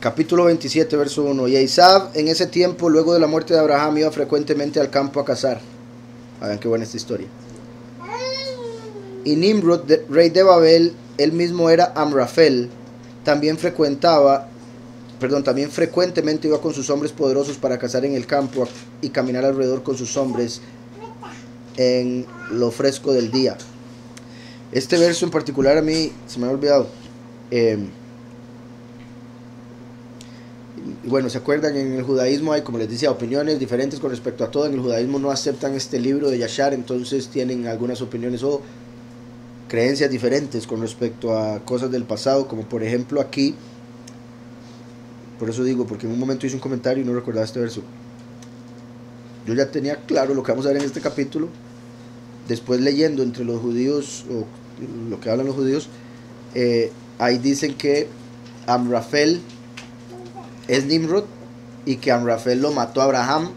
capítulo 27, verso 1. Y Isaac en ese tiempo, luego de la muerte de Abraham, iba frecuentemente al campo a cazar. Vean qué buena esta historia. Y Nimrod, rey de Babel, él mismo era Amrafel, también frecuentaba, perdón, también frecuentemente iba con sus hombres poderosos para cazar en el campo y caminar alrededor con sus hombres en lo fresco del día. Este verso en particular a mí se me ha olvidado. Eh, y bueno, ¿se acuerdan? En el judaísmo hay, como les decía, opiniones diferentes con respecto a todo. En el judaísmo no aceptan este libro de Yashar, entonces tienen algunas opiniones o creencias diferentes con respecto a cosas del pasado, como por ejemplo aquí, por eso digo, porque en un momento hice un comentario y no recordaba este verso. Yo ya tenía claro lo que vamos a ver en este capítulo, después leyendo entre los judíos, o lo que hablan los judíos, eh, ahí dicen que Amrafel es Nimrod y que Amrafel lo mató a Abraham,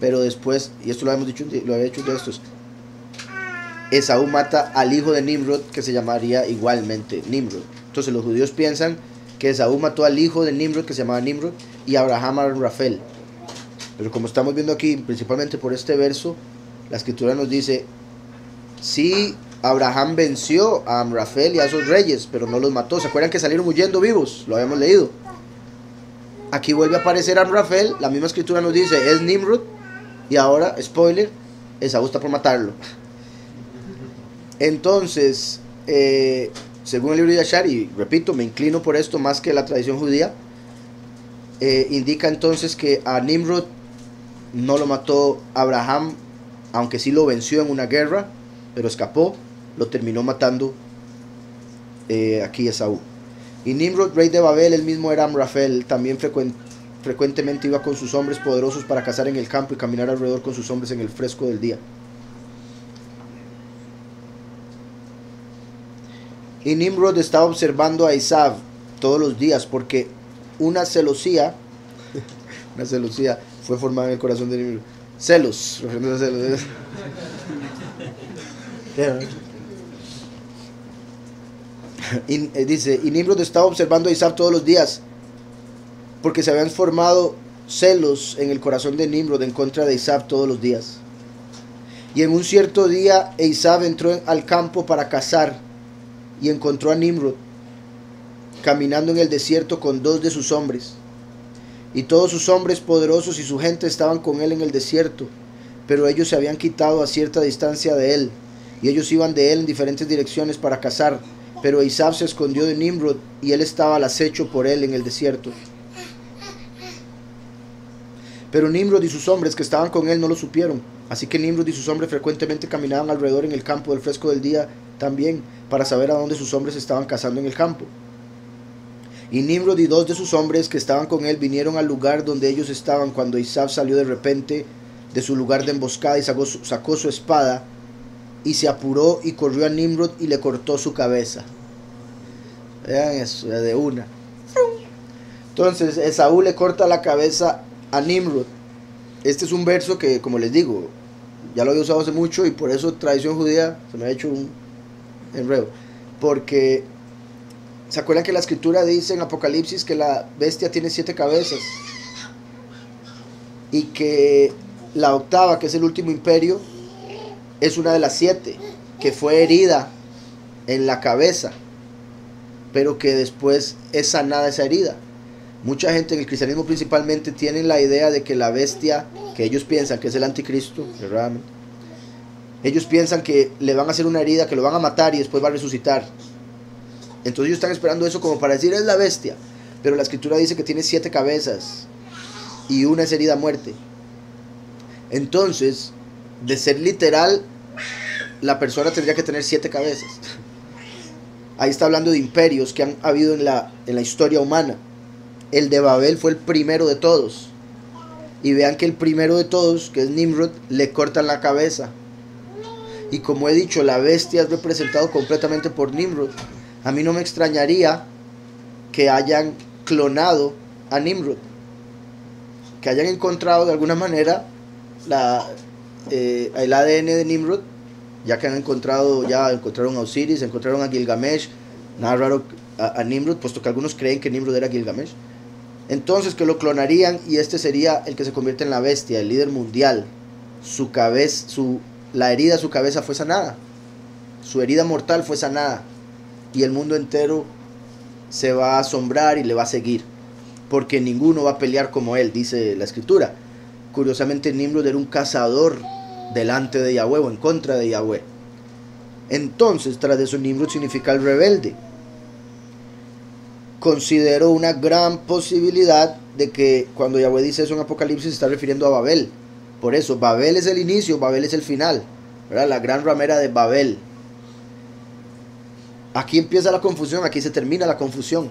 pero después, y esto lo habíamos dicho, lo había dicho de estos, Esaú mata al hijo de Nimrod que se llamaría igualmente Nimrod. Entonces los judíos piensan que Esaú mató al hijo de Nimrod que se llamaba Nimrod y Abraham a Rafael. Pero como estamos viendo aquí, principalmente por este verso, la escritura nos dice, sí, Abraham venció a Amrafel y a esos reyes, pero no los mató. ¿Se acuerdan que salieron huyendo vivos? Lo habíamos leído. Aquí vuelve a aparecer Amrafel, la misma escritura nos dice, es Nimrod, y ahora, spoiler, Esaú está por matarlo. Entonces, eh, según el libro de Yashar, y repito, me inclino por esto más que la tradición judía, eh, indica entonces que a Nimrod no lo mató Abraham, aunque sí lo venció en una guerra, pero escapó, lo terminó matando eh, aquí Esaú. Y Nimrod, rey de Babel, él mismo era Amrafel, también frecuen- frecuentemente iba con sus hombres poderosos para cazar en el campo y caminar alrededor con sus hombres en el fresco del día. Y Nimrod estaba observando a Isaac todos los días porque una celosía, una celosía fue formada en el corazón de Nimrod. Celos, celos. Y, eh, dice, y Nimrod estaba observando a Isaac todos los días porque se habían formado celos en el corazón de Nimrod en contra de Isaac todos los días. Y en un cierto día Isaac entró en- al campo para cazar y encontró a Nimrod caminando en el desierto con dos de sus hombres. Y todos sus hombres poderosos y su gente estaban con él en el desierto, pero ellos se habían quitado a cierta distancia de él, y ellos iban de él en diferentes direcciones para cazar, pero Isaac se escondió de Nimrod y él estaba al acecho por él en el desierto. Pero Nimrod y sus hombres que estaban con él no lo supieron. Así que Nimrod y sus hombres frecuentemente caminaban alrededor en el campo del fresco del día también para saber a dónde sus hombres estaban cazando en el campo. Y Nimrod y dos de sus hombres que estaban con él vinieron al lugar donde ellos estaban cuando Isaac salió de repente de su lugar de emboscada y sacó su, sacó su espada y se apuró y corrió a Nimrod y le cortó su cabeza. Vean eso, de una. Entonces Esaú le corta la cabeza a Nimrod. Este es un verso que, como les digo, ya lo había usado hace mucho y por eso tradición judía se me ha hecho un enredo. Porque, ¿se acuerdan que la escritura dice en Apocalipsis que la bestia tiene siete cabezas? Y que la octava, que es el último imperio, es una de las siete, que fue herida en la cabeza, pero que después es sanada esa herida. Mucha gente en el cristianismo principalmente tienen la idea de que la bestia, que ellos piensan que es el anticristo, ellos piensan que le van a hacer una herida, que lo van a matar y después va a resucitar. Entonces ellos están esperando eso como para decir es la bestia. Pero la escritura dice que tiene siete cabezas y una es herida muerte. Entonces, de ser literal, la persona tendría que tener siete cabezas. Ahí está hablando de imperios que han habido en la, en la historia humana. El de Babel fue el primero de todos. Y vean que el primero de todos, que es Nimrod, le cortan la cabeza. Y como he dicho, la bestia es representado completamente por Nimrod. A mí no me extrañaría que hayan clonado a Nimrod. Que hayan encontrado de alguna manera la, eh, el ADN de Nimrod. Ya que han encontrado, ya encontraron a Osiris, encontraron a Gilgamesh. Nada raro a, Nimrod, puesto que algunos creen que Nimrod era Gilgamesh. Entonces que lo clonarían y este sería el que se convierte en la bestia, el líder mundial. Su cabeza, su, la herida de su cabeza fue sanada. Su herida mortal fue sanada. Y el mundo entero se va a asombrar y le va a seguir. Porque ninguno va a pelear como él, dice la escritura. Curiosamente Nimrod era un cazador delante de Yahweh o en contra de Yahweh. Entonces, tras de eso, Nimrod significa el rebelde. Considero una gran posibilidad de que cuando Yahweh dice eso en Apocalipsis se está refiriendo a Babel. Por eso, Babel es el inicio, Babel es el final. ¿verdad? La gran ramera de Babel. Aquí empieza la confusión, aquí se termina la confusión.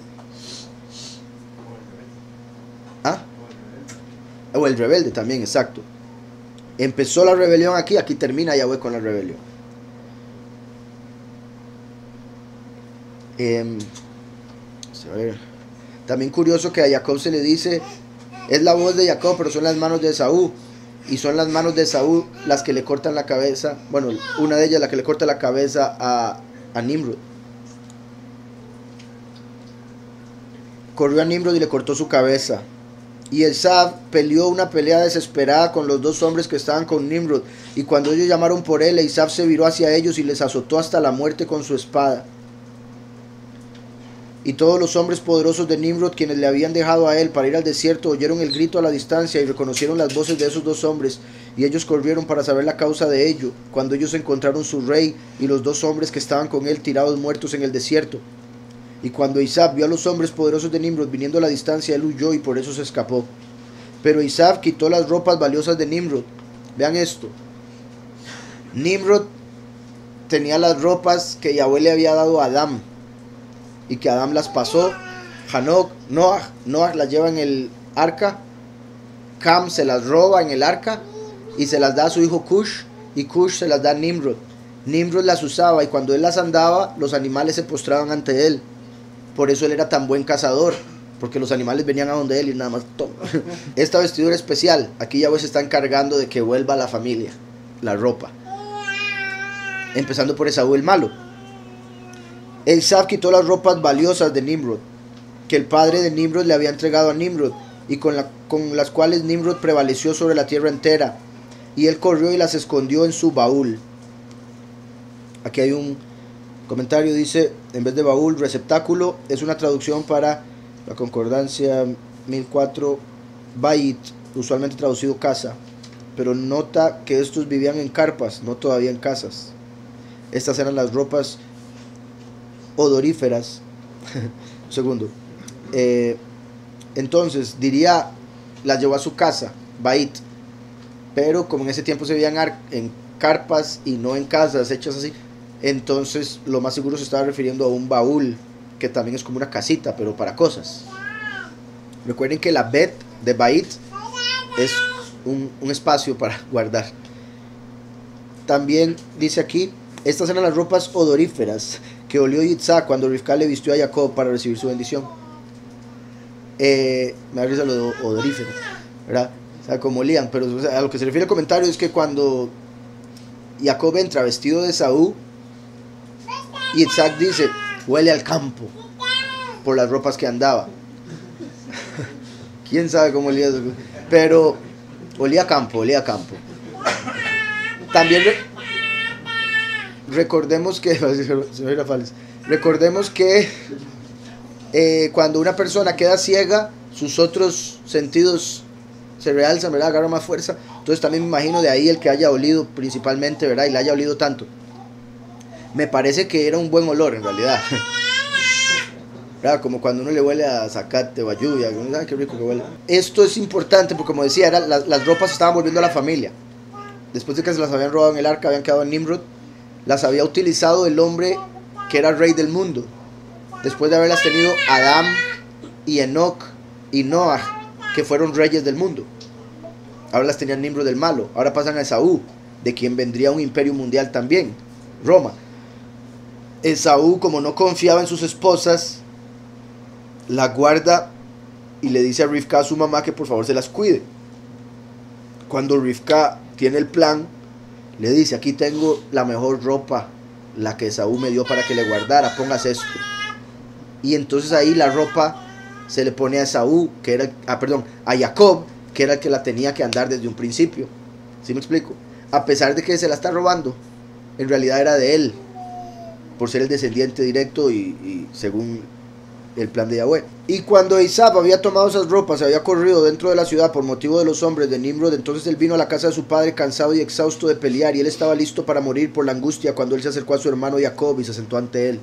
O el rebelde también, exacto. Empezó la rebelión aquí, aquí termina Yahweh con la rebelión. Em. También curioso que a Jacob se le dice, es la voz de Jacob, pero son las manos de Saúl. Y son las manos de Saúl las que le cortan la cabeza, bueno, una de ellas la que le corta la cabeza a, a Nimrod. Corrió a Nimrod y le cortó su cabeza. Y el Sab peleó una pelea desesperada con los dos hombres que estaban con Nimrod. Y cuando ellos llamaron por él, Isab se viró hacia ellos y les azotó hasta la muerte con su espada. Y todos los hombres poderosos de Nimrod, quienes le habían dejado a él para ir al desierto, oyeron el grito a la distancia y reconocieron las voces de esos dos hombres. Y ellos corrieron para saber la causa de ello, cuando ellos encontraron su rey y los dos hombres que estaban con él tirados muertos en el desierto. Y cuando Isab vio a los hombres poderosos de Nimrod viniendo a la distancia, él huyó y por eso se escapó. Pero Isab quitó las ropas valiosas de Nimrod. Vean esto. Nimrod tenía las ropas que Yahweh le había dado a Adán y que Adán las pasó. Hanok, Noah, Noah las lleva en el arca. Cam se las roba en el arca y se las da a su hijo Cush y Cush se las da a Nimrod. Nimrod las usaba y cuando él las andaba, los animales se postraban ante él. Por eso él era tan buen cazador, porque los animales venían a donde él y nada más toma. Esta vestidura especial, aquí ya se está encargando de que vuelva la familia, la ropa. Empezando por Esaú el malo. Esaú quitó las ropas valiosas de Nimrod, que el padre de Nimrod le había entregado a Nimrod, y con, con las cuales Nimrod prevaleció sobre la tierra entera. Y él corrió y las escondió en su baúl. Aquí hay un comentario, dice, en vez de baúl, receptáculo, es una traducción para la concordancia 1004, bait, usualmente traducido casa. Pero nota que estos vivían en carpas, no todavía en casas. Estas eran las ropas odoríferas. Segundo. Eh, entonces, diría, las llevó a su casa, bait. Pero como en ese tiempo se vivían en carpas y no en casas hechas así, entonces lo más seguro se estaba refiriendo a un baúl, que también es como una casita, pero para cosas. Recuerden que la bet de bait es un, espacio para guardar. También dice aquí, estas eran las ropas odoríferas que olió Yitzhak cuando Rivka le vistió a Jacob para recibir su bendición. Eh, me da risa lo odorífero, ¿verdad? O sea, como olían, pero a lo que se refiere el comentario es que cuando Jacob entra vestido de Saúl, y Isaac dice, huele al campo por las ropas que andaba. ¿Quién sabe cómo olía eso? Pero olía a campo, olía a campo. También recordemos que, recordemos que eh, cuando una persona queda ciega, sus otros sentidos se realzan, ¿verdad? Agarra más fuerza. Entonces también me imagino de ahí el que haya olido principalmente, ¿verdad? Y le haya olido tanto me parece que era un buen olor en realidad. Como cuando uno le huele a zacate o a lluvia, ¡ay, qué rico que huele! Esto es importante porque, como decía, era, las, las ropas estaban volviendo a la familia. Después de que se las habían robado en el arca, habían quedado en Nimrod, las había utilizado el hombre que era rey del mundo. Después de haberlas tenido Adán y Enoch y Noah, que fueron reyes del mundo. Ahora las tenía Nimrod del malo. Ahora pasan a Esaú, de quien vendría un imperio mundial también, Roma. Esaú, como no confiaba en sus esposas, la guarda y le dice a Rivka a su mamá que por favor se las cuide. Cuando Rivka tiene el plan, le dice, aquí tengo la mejor ropa, la que Esaú me dio para que le guardara, póngase esto. Y entonces ahí la ropa se le pone a Esaú, que era, ah, perdón, a Jacob, que era el que la tenía que andar desde un principio. ¿Sí me explico? A pesar de que se la está robando, en realidad era de él, por ser el descendiente directo y, según el plan de Yahweh. Y cuando Isab había tomado esas ropas, había corrido dentro de la ciudad por motivo de los hombres de Nimrod, entonces él vino a la casa de su padre cansado y exhausto de pelear, y él estaba listo para morir por la angustia cuando él se acercó a su hermano Jacob y se sentó ante él.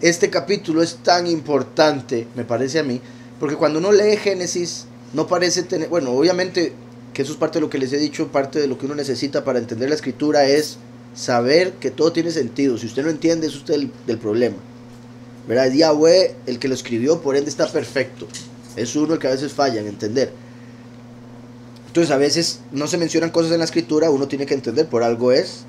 Este capítulo es tan importante, me parece a mí, porque cuando uno lee Génesis, no parece tener, bueno, obviamente que eso es parte de lo que les he dicho, parte de lo que uno necesita para entender la escritura es saber que todo tiene sentido. Si usted no entiende, es usted el, del problema. ¿verdad? Es Yahweh el que lo escribió, por ende está perfecto. Es uno el que a veces falla en entender. Entonces a veces no se mencionan cosas en la escritura, uno tiene que entender por algo es,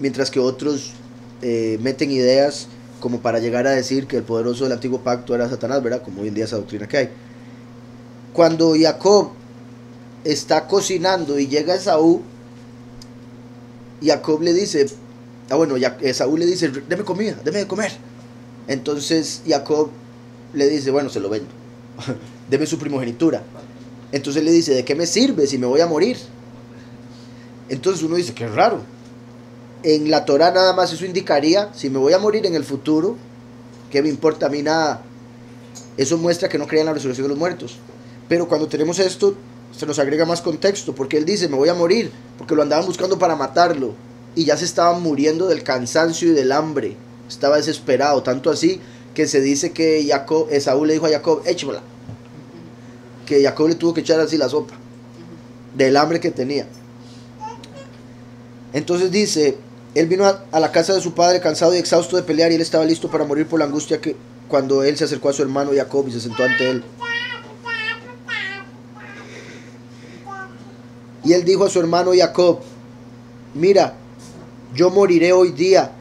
mientras que otros eh, meten ideas como para llegar a decir que el poderoso del antiguo pacto era Satanás, ¿verdad? Como hoy en día esa doctrina que hay. Cuando Jacob está cocinando y llega Esaú, Jacob le dice, ah bueno, Esaú le dice, deme comida, deme de comer. Entonces Jacob le dice, bueno, se lo vendo, deme su primogenitura. Entonces le dice, ¿de qué me sirve si me voy a morir? Entonces uno dice, qué raro. En la Torah nada más eso indicaría, si me voy a morir en el futuro, ¿qué me importa a mí nada? Eso muestra que no creía en la resurrección de los muertos. Pero cuando tenemos esto, se nos agrega más contexto, porque él dice, me voy a morir, porque lo andaban buscando para matarlo, y ya se estaban muriendo del cansancio y del hambre estaba desesperado, tanto así que se dice que Jacob, Esaú le dijo a Jacob, échamela. Que Jacob le tuvo que echar así la sopa, del hambre que tenía. Entonces dice, él vino a, la casa de su padre cansado y exhausto de pelear y él estaba listo para morir por la angustia que cuando él se acercó a su hermano Jacob y se sentó ante él. Y él dijo a su hermano Jacob, mira, yo moriré hoy día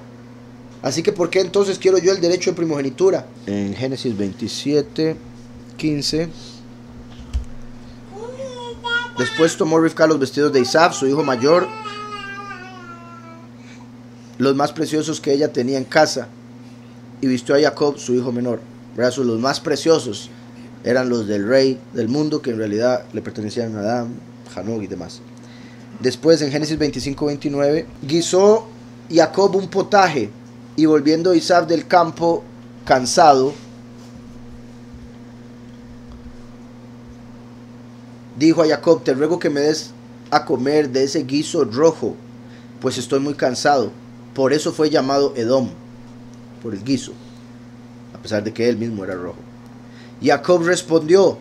Así que ¿por qué entonces quiero yo el derecho de primogenitura? En Génesis 27, 15. Después tomó Rivka los vestidos de Isaac, su hijo mayor, los más preciosos que ella tenía en casa, y vistió a Jacob, su hijo menor. Brazos los más preciosos eran los del rey del mundo, que en realidad le pertenecían a Adán, Hanog y demás. Después, en Génesis 25, 29, guisó Jacob un potaje y volviendo Isaac del campo cansado, dijo a Jacob, te ruego que me des a comer de ese guiso rojo, pues estoy muy cansado. Por eso fue llamado Edom, por el guiso, a pesar de que él mismo era rojo. Jacob respondió,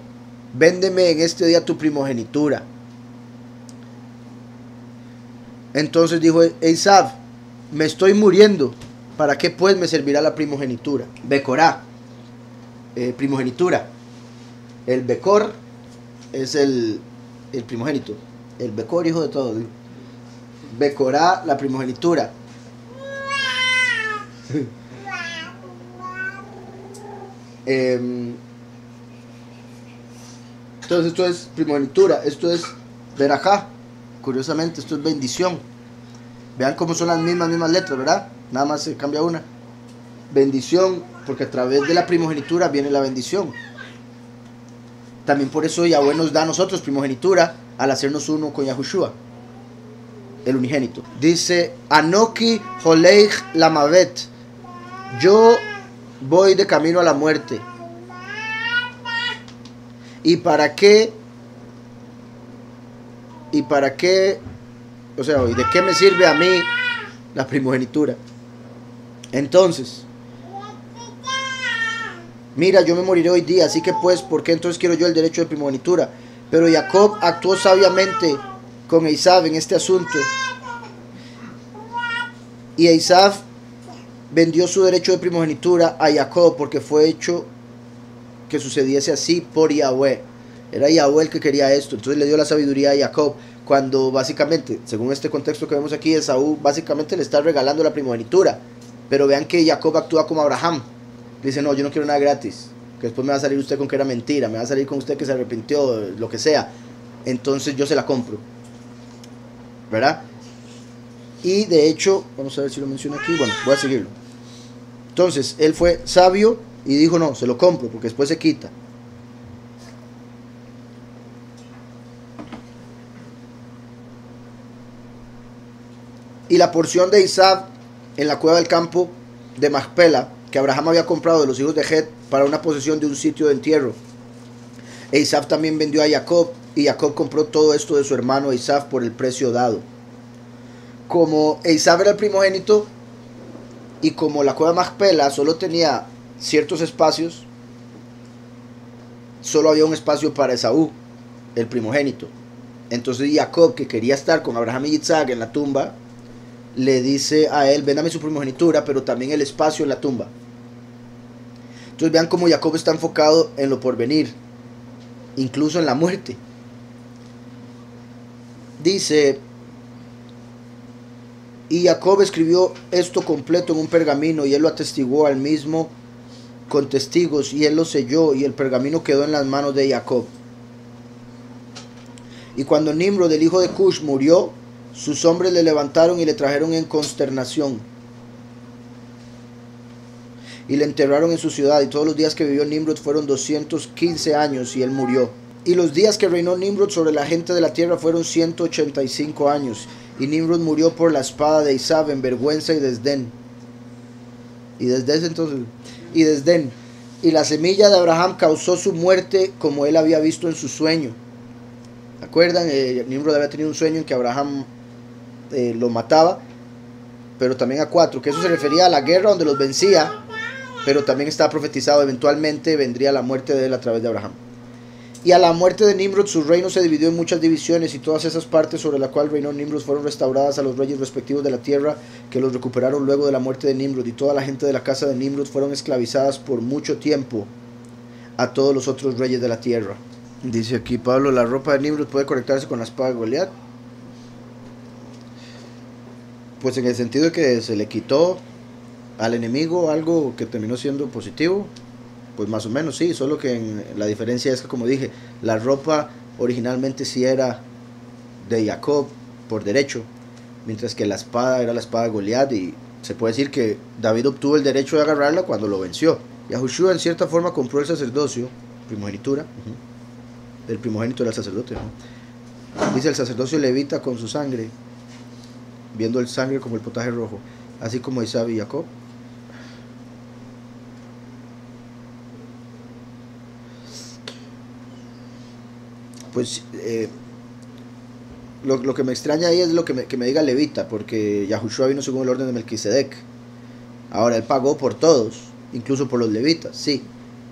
véndeme en este día tu primogenitura. Entonces dijo Isaac, me estoy muriendo ¿Para qué pues me servirá la primogenitura? Becorá, eh, primogenitura. El Becor es el, primogénito. El Becor, hijo de todo. Becorá, la primogenitura. Em, entonces esto es primogenitura, esto es verajá. Curiosamente, esto es bendición. Vean cómo son las mismas, mismas letras, ¿verdad? Nada más se cambia una. Bendición, porque a través de la primogenitura viene la bendición. También por eso Yahweh nos da a nosotros primogenitura al hacernos uno con Yahushua, el unigénito. Dice, Anoki Holeich Lamavet, yo voy de camino a la muerte. ¿Y para qué? ¿Y para qué? O sea, ¿y de qué me sirve a mí la primogenitura? Entonces, mira, yo me moriré hoy día, así que pues, ¿por qué entonces quiero yo el derecho de primogenitura? Pero Jacob actuó sabiamente con Isaac en este asunto. Y Isaac vendió su derecho de primogenitura a Jacob porque fue hecho que sucediese así por Yahweh. Era Yahweh el que quería esto. Entonces le dio la sabiduría a Jacob. Cuando básicamente, según este contexto que vemos aquí, Esaú básicamente le está regalando la primogenitura. Pero vean que Jacob actúa como Abraham. Dice, no, yo no quiero nada gratis. Que después me va a salir usted con que era mentira. Me va a salir con usted que se arrepintió, lo que sea. Entonces yo se la compro. ¿Verdad? Y de hecho, vamos a ver si lo menciono aquí. Bueno, voy a seguirlo. Entonces, él fue sabio Y dijo, no, se lo compro porque después se quita. Y la porción de Isaac en la cueva del campo de Macpela, que Abraham había comprado de los hijos de Het para una posesión de un sitio de entierro. E Isaac también vendió a Jacob, y Jacob compró todo esto de su hermano Isaac por el precio dado. Como Isaac era el primogénito, y como la cueva Macpela solo tenía ciertos espacios, solo había un espacio para Esaú, el primogénito. Entonces Jacob, que quería estar con Abraham y Isaac en la tumba, le dice a él, véndame su primogenitura, pero también el espacio en la tumba. Entonces vean cómo Jacob está enfocado en lo porvenir, incluso en la muerte. Dice, y Jacob escribió esto completo en un pergamino y él lo atestiguó al mismo con testigos y él lo selló y el pergamino quedó en las manos de Jacob. Y cuando Nimrod, el hijo de Cush, murió, sus hombres le levantaron y le trajeron en consternación. Y le enterraron en su ciudad. Y todos los días que vivió Nimrod fueron 215 años y él murió. Y los días que reinó Nimrod sobre la gente de la tierra fueron 185 años. Y Nimrod murió por la espada de Isab en vergüenza y desdén. Y desde ese entonces, y desdén. Y la semilla de Abraham causó su muerte como él había visto en su sueño. ¿Acuerdan? Eh, Nimrod había tenido un sueño en que Abraham eh, lo mataba, pero también a cuatro, que eso se refería a la guerra donde los vencía, pero también estaba profetizado, eventualmente vendría la muerte de él a través de Abraham. Y a la muerte de Nimrod su reino se dividió en muchas divisiones y todas esas partes sobre las cuales reinó Nimrod fueron restauradas a los reyes respectivos de la tierra que los recuperaron luego de la muerte de Nimrod y toda la gente de la casa de Nimrod fueron esclavizadas por mucho tiempo a todos los otros reyes de la tierra. Dice aquí Pablo, la ropa de Nimrod puede conectarse con la espada de Goliat. Pues en el sentido de que se le quitó al enemigo algo que terminó siendo positivo, pues más o menos sí, solo que la diferencia es que como dije, la ropa originalmente sí era de Jacob por derecho, mientras que la espada era la espada de Goliat y se puede decir que David obtuvo el derecho de agarrarla cuando lo venció. Yahushua en cierta forma compró el sacerdocio, primogenitura, del primogénito del sacerdote. Dice el sacerdocio levita con su sangre viendo el sangre como el potaje rojo, así como Isaac y Jacob. Pues eh, lo, que me extraña ahí es lo que me, que me diga Levita, porque Yahushua vino según el orden de Melquisedec. Ahora él pagó por todos, incluso por los levitas, sí.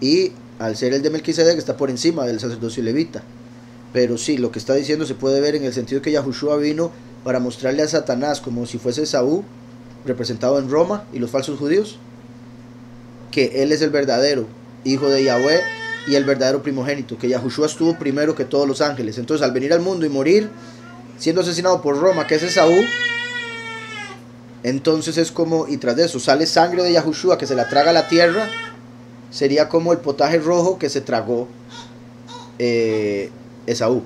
Y al ser el de Melquisedec está por encima del sacerdocio levita. Pero sí, lo que está diciendo se puede ver en el sentido que Yahushua vino para mostrarle a Satanás como si fuese Saúl, representado en Roma, y los falsos judíos, que él es el verdadero hijo de Yahweh y el verdadero primogénito, que Yahushua estuvo primero que todos los ángeles. Entonces, al venir al mundo y morir, siendo asesinado por Roma, que es Saúl, entonces es como, y tras de eso sale sangre de Yahushua que se la traga a la tierra, sería como el potaje rojo que se tragó eh, Esaú.